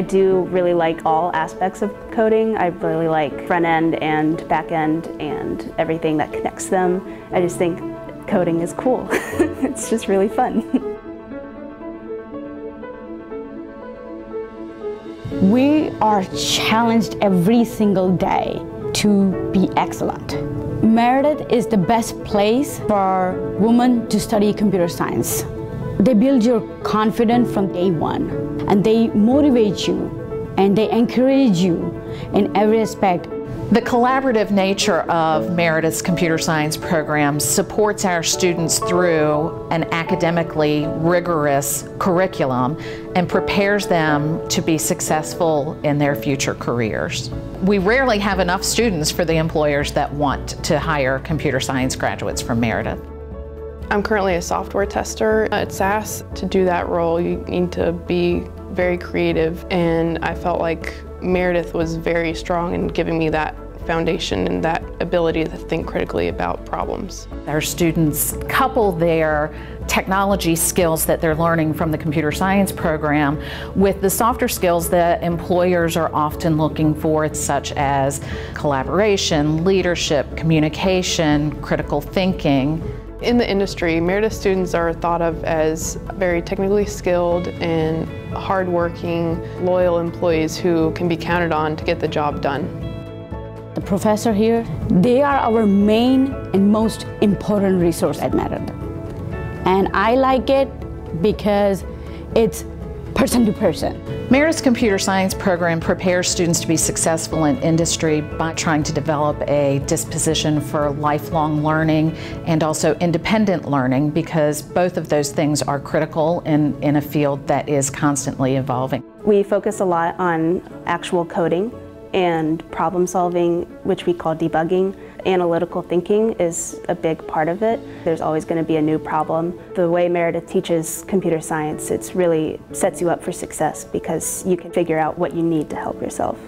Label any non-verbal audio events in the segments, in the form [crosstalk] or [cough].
do really like all aspects of coding. I really like front end and back end and everything that connects them. I just think coding is cool. [laughs] it's just really fun. [laughs] We are challenged every single day to be excellent. Meredith is the best place for women to study computer science. They build your confidence from day one and they motivate you and they encourage you in every aspect the collaborative nature of Meredith's computer science program supports our students through an academically rigorous curriculum and prepares them to be successful in their future careers. We rarely have enough students for the employers that want to hire computer science graduates from Meredith. I'm currently a software tester at SAS. To do that role, you need to be very creative, and I felt like Meredith was very strong in giving me that foundation and that ability to think critically about problems. Our students couple their technology skills that they're learning from the computer science program with the softer skills that employers are often looking for, such as collaboration, leadership, communication, critical thinking. In the industry, Meredith students are thought of as very technically skilled and hardworking, loyal employees who can be counted on to get the job done. The professor here, they are our main and most important resource at Meredith. And I like it because it's person to person. Meredith's computer science program prepares students to be successful in industry by trying to develop a disposition for lifelong learning and also independent learning because both of those things are critical in, in a field that is constantly evolving. We focus a lot on actual coding and problem solving, which we call debugging. Analytical thinking is a big part of it. There's always going to be a new problem. The way Meredith teaches computer science, it really sets you up for success because you can figure out what you need to help yourself.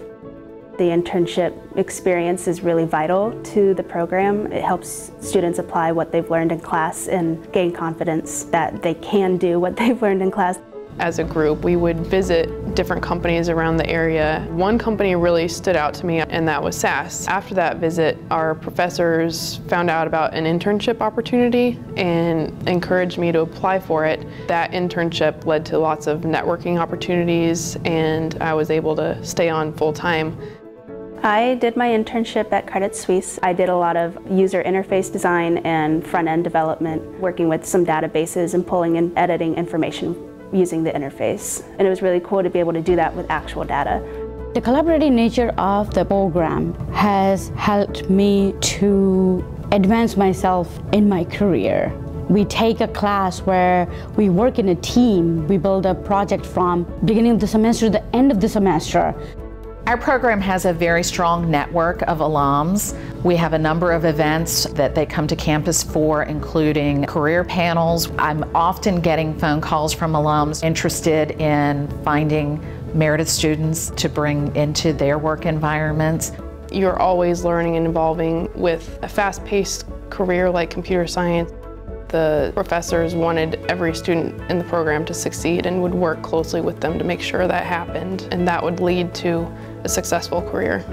The internship experience is really vital to the program. It helps students apply what they've learned in class and gain confidence that they can do what [laughs] they've learned in class. As a group, we would visit different companies around the area. One company really stood out to me, and that was SAS. After that visit, our professors found out about an internship opportunity and encouraged me to apply for it. That internship led to lots of networking opportunities, and I was able to stay on full time. I did my internship at Credit Suisse. I did a lot of user interface design and front-end development, working with some databases and pulling and editing information using the interface. And it was really cool to be able to do that with actual data. The collaborative nature of the program has helped me to advance myself in my career. We take a class where we work in a team. We build a project from beginning of the semester to the end of the semester. Our program has a very strong network of alums. We have a number of events that they come to campus for, including career panels. I'm often getting phone calls from alums interested in finding Meredith students to bring into their work environments. You're always learning and evolving with a fast-paced career like computer science. The professors wanted every student in the program to succeed and would work closely with them to make sure that happened, and that would lead to a successful career.